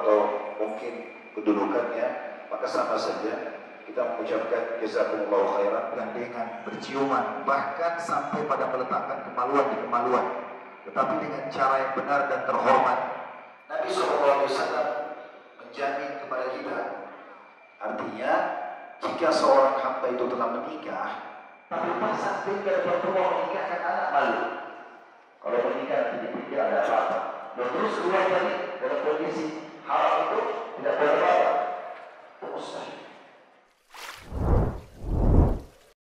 atau mungkin kedudukannya, maka sama saja kita mengucapkan jazakumullahu khairan dengan berciuman bahkan sampai pada meletakkan kemaluan di kemaluan tetapi dengan cara yang benar dan terhormat. Nabi SAW menjamin kepada kita artinya jika seorang hamba itu telah menikah tapi pas tinggal bertemu menikahkan anak malu. Kalau menikah tidak tidak ada apa-apa. Nah, terus keluar dari